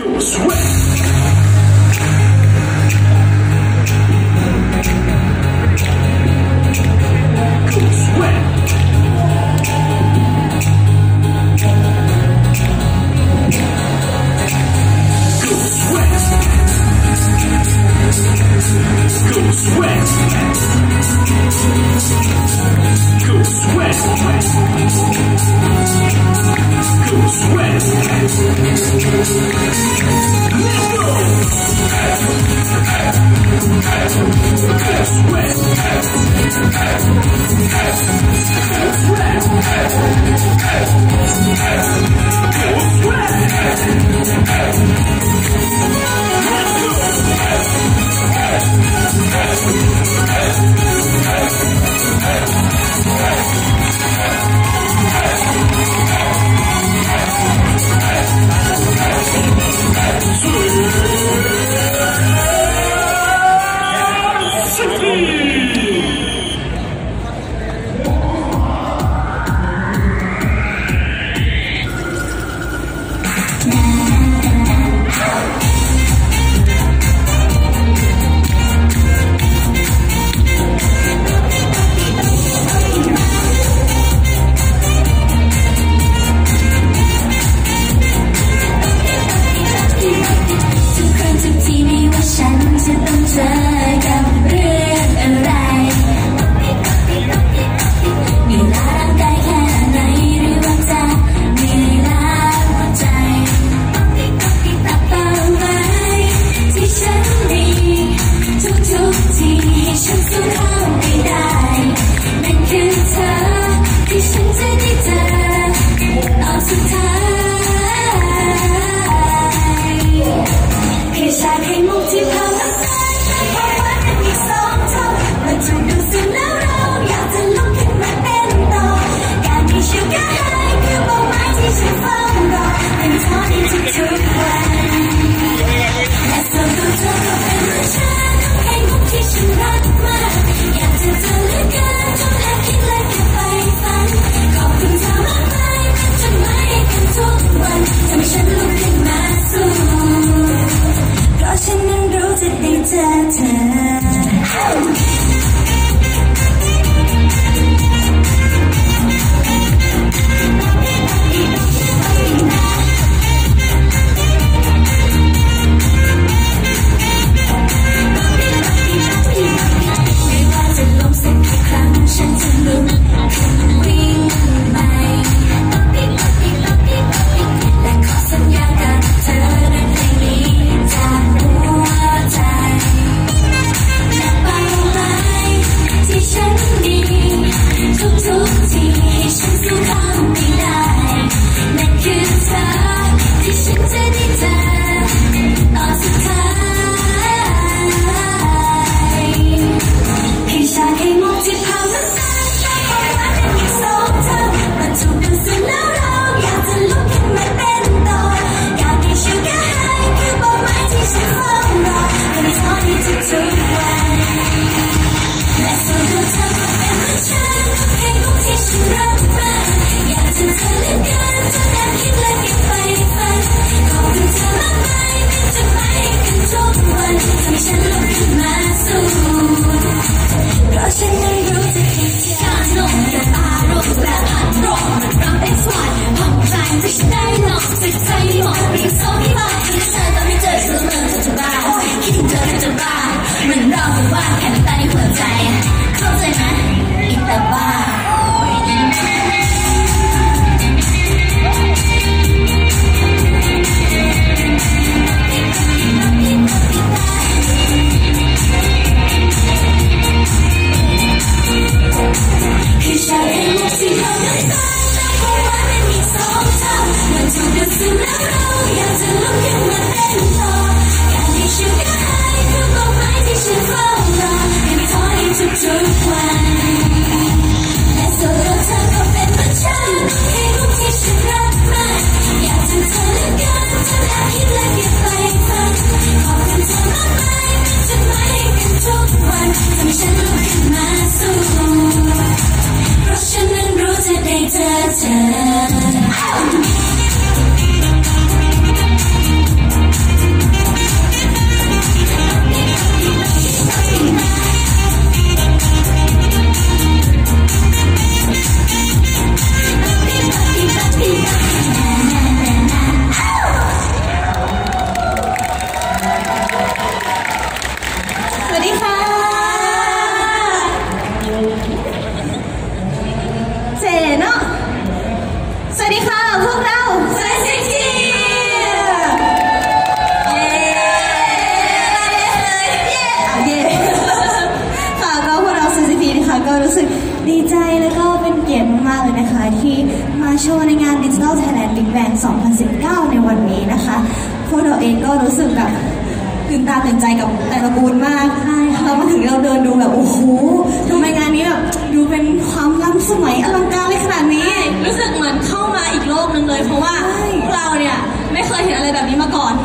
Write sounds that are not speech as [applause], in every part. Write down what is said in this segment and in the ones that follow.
Go sweat.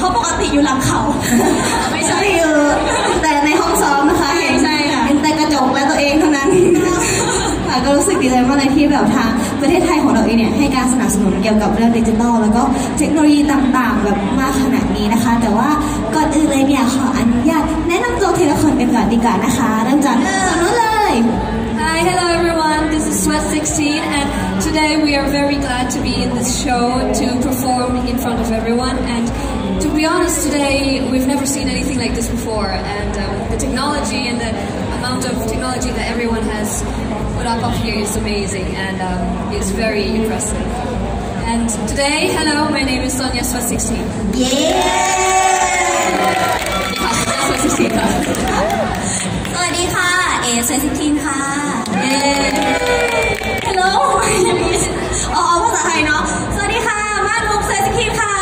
ราะปกติอยู่หลังเขา ไม่ใช่เออแต่ในห้องซ้อมนะคะเห็นใช่ค่ะเห็นแต่กระจกและตัวเองเท่านั้นค่ะก็รู้สึกดีใจมากเลยที่แบบทางประเทศไทยของเราเองเนี่ยให้การสนับสนุนเกี่ยวกับเรื่องดิจิทัลแล้วก็เทคโนโลยีต่างๆ แบบมากขนาดนี้นะคะ แต่ว่าก่อนอื่นเลยเนี่ยขออนุญาตแนะนำตัวทีละคนกันก่อนดีกว่านะคะเริ่มจากคนนู้นเลย Hi, hello everyone. This is Sweat 16, and today we are very glad to be in this show to perform in front of everyone. And to be honest, today we've never seen anything like this before, and um, the technology and the amount of technology that everyone has put up up here is amazing and um, it's very impressive. And today, hello, my name is Sonia Sweat 16. เย้ Sweat 16 ค่ะ สวัสดีค่ะ เอเซซิทีนค่ะ เย้ [laughs] [laughs] Hello my name is อ๋อภาษาไทยเนาะ สวัสดีค่ะ มาลุกเซซิทีนค่ะ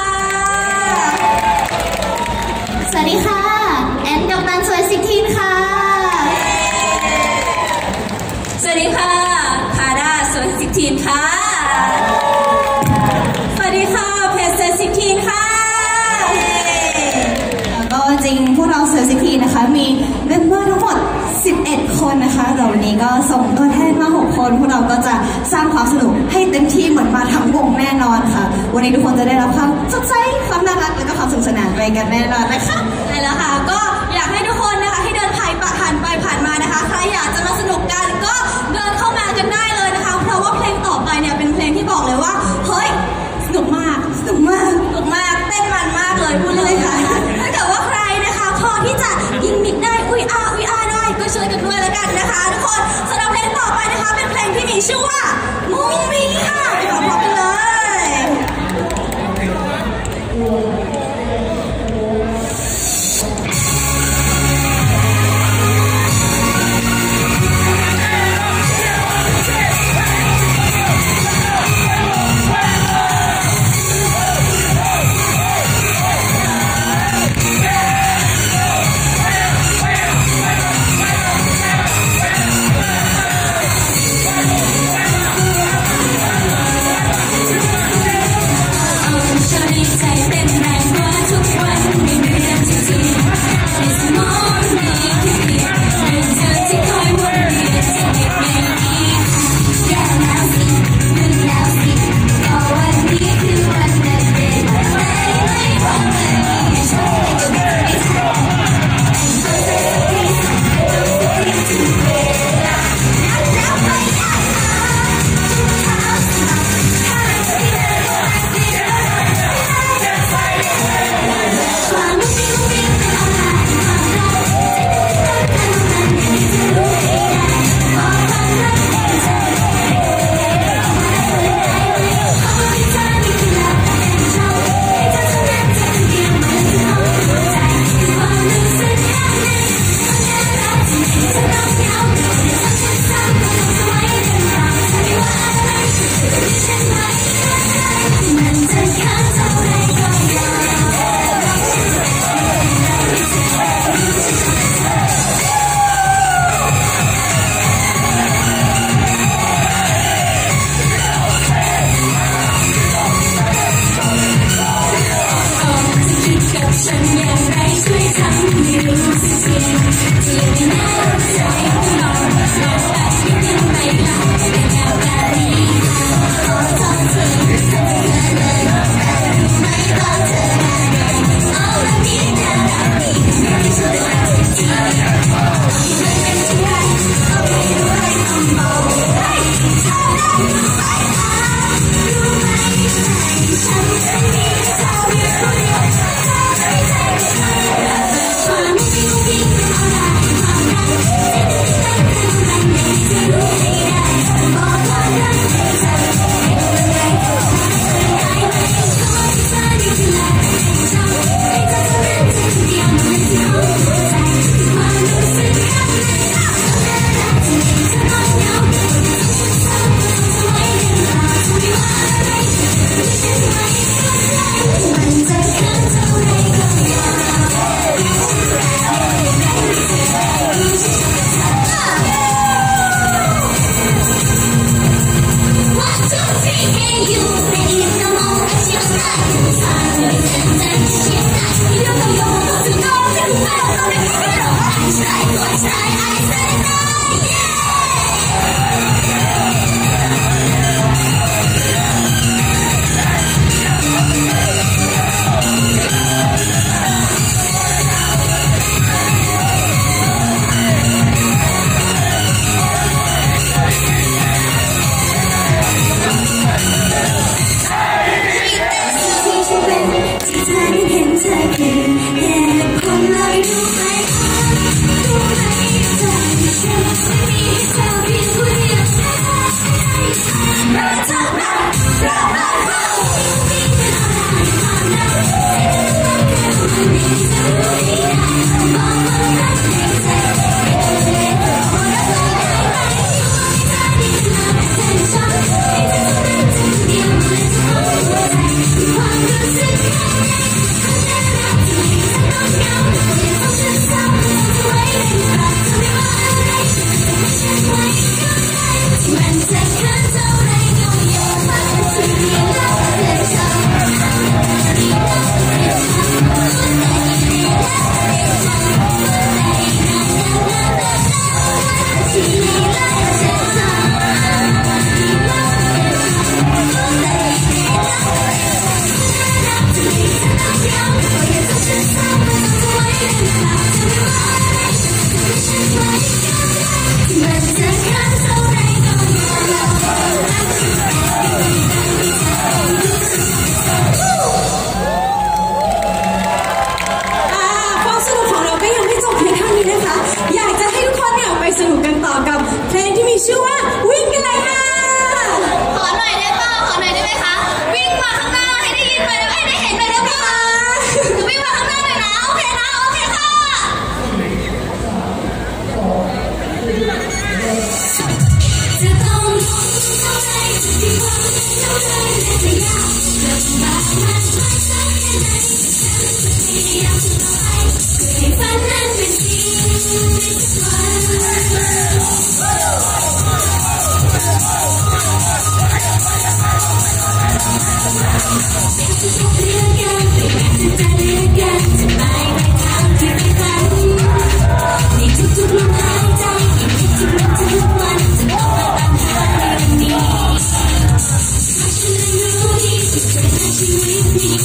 สวัสดีค่ะ แอนกัปตัน Sweat16 ค่ะ สวัสดีค่ะคาด้า Sweat16 ค่ะ สวัสดีค่ะ เพชร Sweat16 ค่ะแล้วก็จริงพวกเรา Sweat16 นะคะ มี member ทั้งหมด 11 คนนะคะแต่วันนี้ก็ส่งตัวแทนมา6 คนพวกเราก็จะสร้างความสนุกให้เต็มที่เหมือนมาทั้งวงแน่นอนค่ะ วันนี้ทุกคนจะได้รับความสดใสความน่ารักและก็ความสนุกสนานไปกันแน่นอนนะคะใช่แล้วค่ะ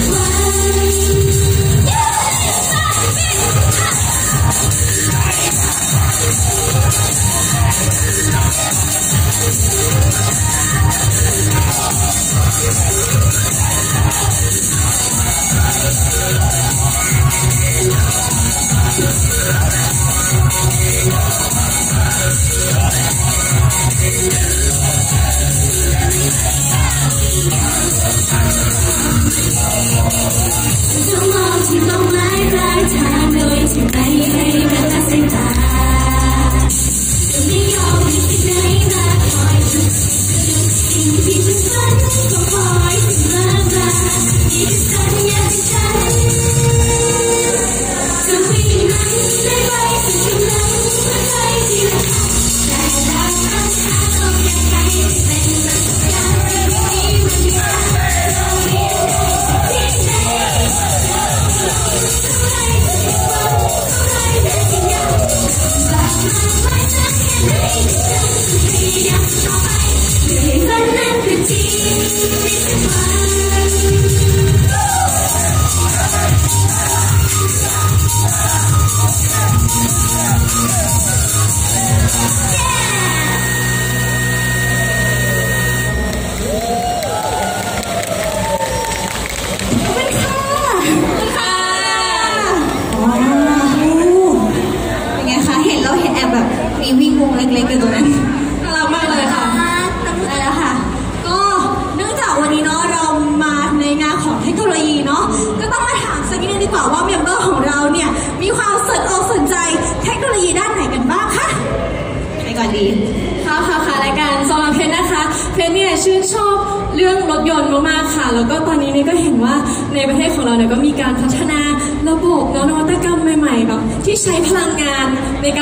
Bye. Goodbye, Mama. It's time to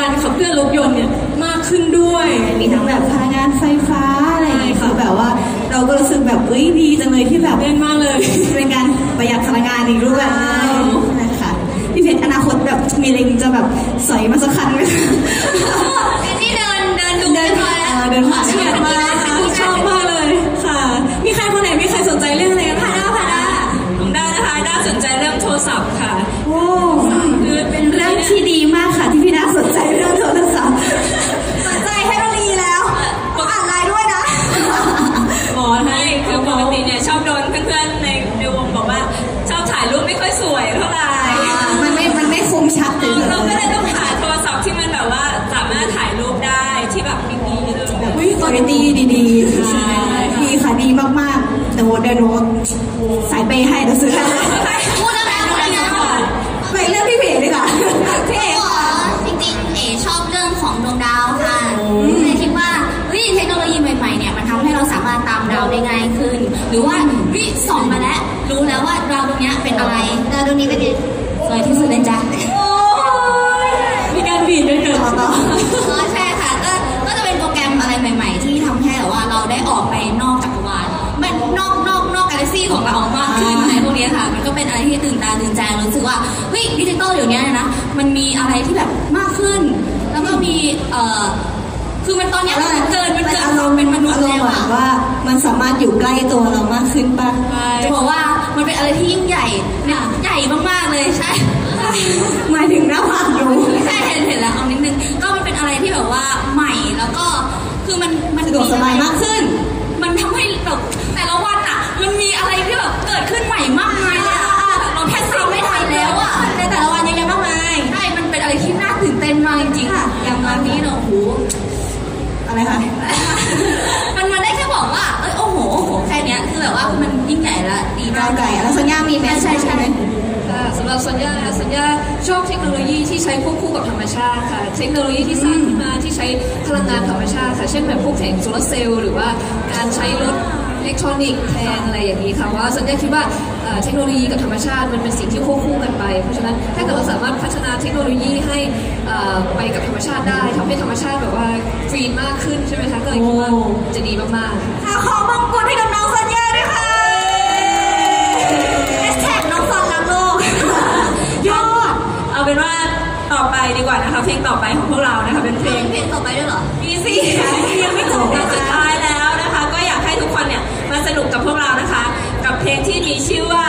การขับเคลื่อนรถยนต์เนี่ยมากขึ้นด้วย มีทั้งแบบพลังงานไฟฟ้าอะไรอย่างเงี้ยคือแบบว่าเราก็รู้สึกแบบเอ้ยดีจังเลยที่แบบเล่นมากเลย เป็นการประหยัดพลังงานอีกรูปแบบหนึงนะคะพี่เพชรอนาคตแบบมีเล็งจะแบบสอยมาสักคันไหมเป็นที่เดินเดินดูเดินผ่านเออเดินผ่านเฉียดมา ๆแต่ว่าเดินโน้ตสายเปย์ให้เราซื้อให้พูดแล้วนะพูดแล้วนะไปเรื่องพี่เพจดีกว่าพี่เอกอ๋อจริงๆเอ๋ชอบเรื่องของดวงดาวค่ะเลยคิดว่าเฮ้ยเทคโนโลยีใหม่ๆเนี่ยมันทำให้เราสามารถตามดาวได้ง่ายขึ้น หรือว่าวิส่องมาแล้วรู้แล้วว่าดาวดวงเนี้ยเป็นอะไรดาวดวงนี้เป็นสวยที่สุดเลยจ้ะมีการบีดด้วยเกิดต่อต่ออ๋อใช่ค่ะก็ก็จะเป็นโปรแกรมอะไรใหม่ ๆ ที่ทำให้แบบว่าเราได้ออกไป ตื่นตาตื่นใจรู้สึกว่าเฮ้ยดิจิตอลเดี๋ยวนี้นะ มันมีอะไรที่แบบมากขึ้น แล้วก็มีเอ่อคือมันตอนเนี้ยมันเกินมันเกินความเป็นมนุษย์อารมแล้ณ์วเหมือนอะว่า มันสามารถอยู่ใกล้ตัวเรามากขึ้นป่ะจะบอกว่ามันเป็นอะไรที่ยิ่งใหญ่เนี่ยใหญ่มากๆเลยใช่หมายถึงหน้าผากหนูใช่เห็นเห็นแล้วเอานิดนึงก็มันเป็นอะไรที่แบบว่าใหม่แล้วก็คือมันมันสะดวกสบายมากขึ้น มันทำให้แบบแต่ละวันอะมันมีอะไรที่แบบเกิดขึ้นใหม่มากมายาตื่นเต้นมากจริงๆค่ะอย่างวันนี้เนอะโอ้โหอะไรคะ มันมาได้แค่บอกว่า เอ้ยโอ้โหโอ้โหแค่เนี้ยคือแบบว่ามันยิ่งใหญ่ละดีมาก้ากวไก่แล้วสัญญามีไหมใช่ใช่ไหมค่ะสำหรับสัญญาสัญญาชอบเทคโนโลยีที่ใช้ควบคู่กับธรรมชาติค่ะ เทคโนโลยีที่สร้างขึ้นมาที่ใช้พลังงานธรรมชาติค่ะ เช่นแบบพวกแผงโซลาร์เซลล์หรือว่าการใช้รถอิ เล็กทรอนิกส์แทนอะไรอย่างนี้ค่ะว่าสัญญาคิดว่าเอ่อเทคโนโลยีกับธรรมชาติมันเป็นสิ่งที่ควบคู่กันไป เพราะฉะนั้นถ้าเกิดเราสามารถพัฒนาเทคโนโลยีให้เอ่อไปกับธรรมชาติได้ทำให้ธรรมชาติแบบว่าฟรีมากขึ้นใช่ไหมคะก็เลยคิดว่าจะดีมากๆค่ะขอมงกุฎให้กับน้องสัญญาด้วยค่ะแฮชแท็กน้องสันรักโลกยอดเอาเป็นว่าต่อไปดีกว่านะคะเพลงต่อไปของพวกเรานะคะเป็นเพลงเพลงต่อไปด้วยเหรอมีสิยังไม่จบแต่สุดท้ายแล้ว สนุกกับพวกเรานะคะ กับเพลงที่มีชื่อว่า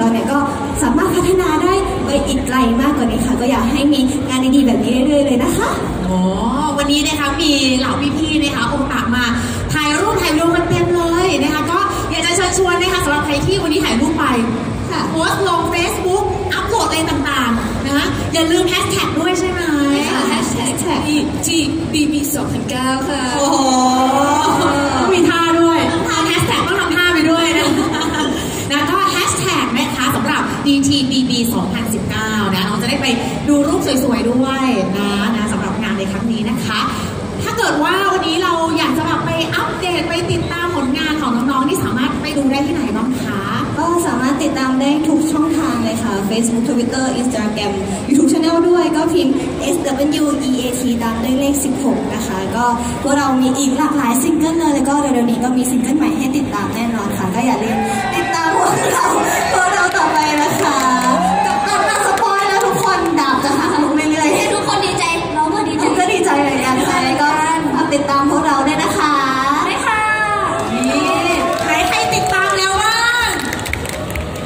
เทศไทยของเราเนี่ยก็สามารถพัฒนาได้ไปอีกไกลมากกว่านี้ค่ะ ก็อยากให้มีงานดีๆแบบนี้เรื่อยๆเลยนะคะโอ้วันนี้นะคะมีเหล่าพี่ๆนะคะองค์ตักมาถ่ายรูปถ่ายวิดีโอกันเต็มเลยนะคะ ก็อยากจะเชิญชวนนะคะสำหรับใครที่วันนี้ถ่ายรูปไปค่ะโพสต์ลง Facebook อัพโหลดอะไรต่างๆนะคะอย่าลืมแฮชแท็กด้วยใช่ไหมค่ะแฮชแท็ก GBB 2009ค่ะ โอ้โหมีท่าด้วยท่าแฮชแท็กต้องทำท่าไปด้วยนะแล้วก็แฮชแท็กนะคะสำหรับ DTBB 2019 นะเราจะได้ไปดูรูปสวยๆด้วยนะนะสำหรับงานในครั้งนี้นะคะ ถ้าเกิดว่าวันนี้เราอยากจะแบบไปอัปเดตไปติดตามผลงานของน้องๆที่สามารถไปดูได้ที่ไหนบ้างคะก็สามารถติดตามได้ทุกช่องทางเลยค่ะ Facebook Twitter Instagram YouTube Channel ด้วยก็พิมพ์ SWEAT ตามด้วยเลข 16 นะคะ ก็พวกเรามีอีกหลากหลายซิงเกิลเลยแล้วก็เร็วๆนี้ก็มีซิงเกิลใหม่ให้ติดตามแน่นอนค่ะ ก็อย่าลืมติดตามพวกเรา นะคะกับกับมา spoil แล้วทุกคนดาบจะหักลงเรื่อยๆทุกคนดีใจ เราก็ดีใจผมก็ดีใจเหมือนกันค่ะแล้วก็ฝากติดตามพวกเราด้วยนะคะได้ค่ะ นี่ใครใครติดตามแล้วบ้าง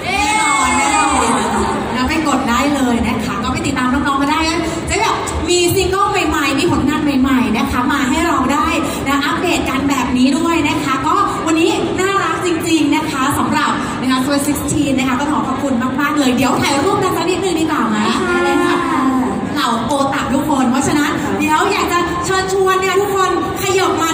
แน่นอนแน่นอนนะไปกดได้เลยนะคะ ก็ไปติดตามน้องๆมาได้นะจะแบบมีซิงเกิลใหม่ๆ มีผลงานใหม่ๆนะคะ มาให้เราได้นะอัปเดตกันแบบนี้ด้วยนะคะ ก็วันนี้น่ารักจริงๆนะคะสำหรับนะคะ Sweat16 นะคะก็ขอขอบคุณมากๆ เลยเดี๋ยวถ่ายรูปกันสักนิดนึงดีกว่าไหมได้ค่ะเหล่าโอตะทุกคน เพราะฉะนั้น เดี๋ยวอยากจะเชิญชวนเนี่ยทุกคนขยับมาด้าน